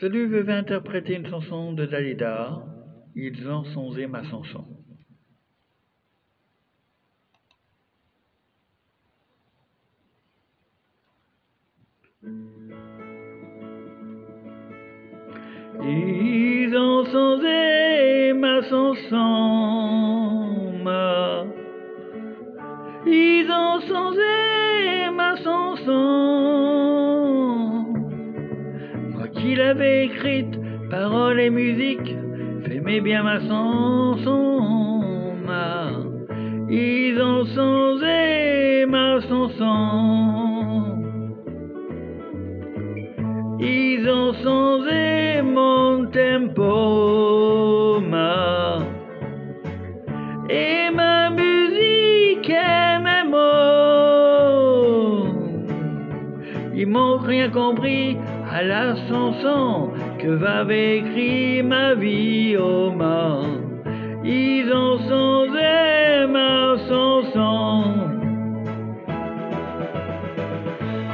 Salut veut interpréter une chanson de Dalida. Ils ont songé ma chanson. Ils ont songé ma chanson. Moi qui l'avais écrite, paroles et musique, fais bien ma chanson. Ma... Ils ont songé ma chanson. Ils ont changé mon tempo, ma et ma musique et mes mots. Ils m'ont rien compris à la chanson que m'avait écrit ma vie, oh ma. Ils ont changé ma chanson.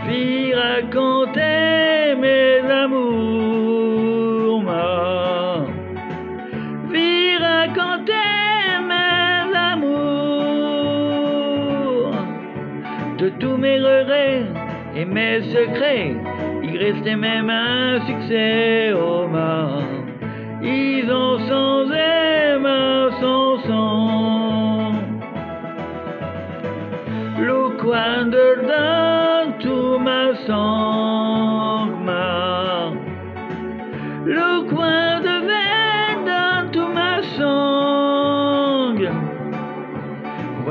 Puis raconter mes amours, ma. Puis raconter mes amours. De tous mes regrets et mes secrets, il restait même un succès, oh ma. Ils ont changé ma chanson. Look wonder down to my song,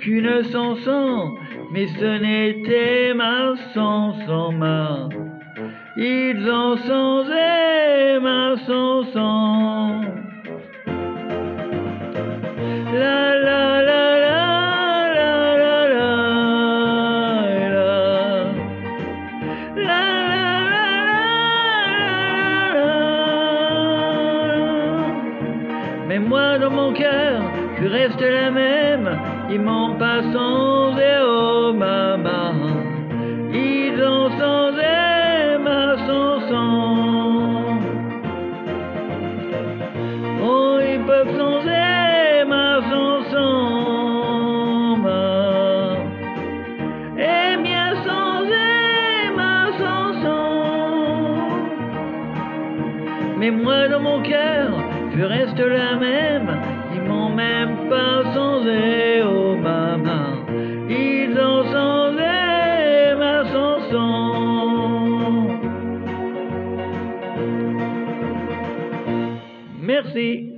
qu'une chanson, mais ce n'était ma chanson, ma. Ils ont changé ma chanson. moi dans mon cœur, tu restes la même, ils m'en passent sans et oh maman, ils ont sans et ma sans sang. Oh, ils peuvent sans et ma sans Et bien sans et ma sans. Mais moi dans mon cœur, je reste la même. Ils m'ont même pas changé, oh maman. Ils ont changé ma chanson. Merci.